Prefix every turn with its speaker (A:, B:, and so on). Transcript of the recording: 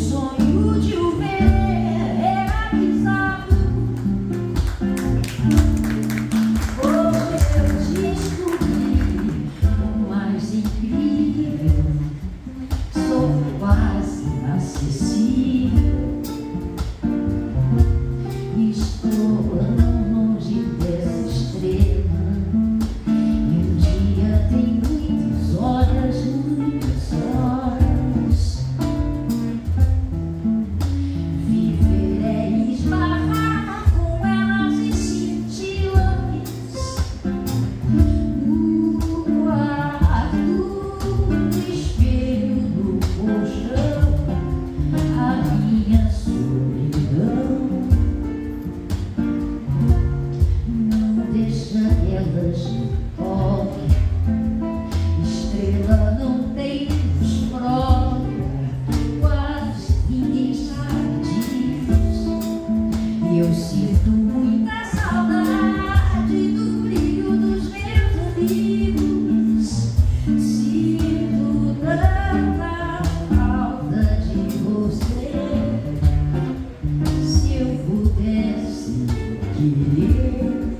A: son eu sinto muita saudade do brilho dos meus amigos. Sinto tanta falta de você. Se eu pudesse, queria.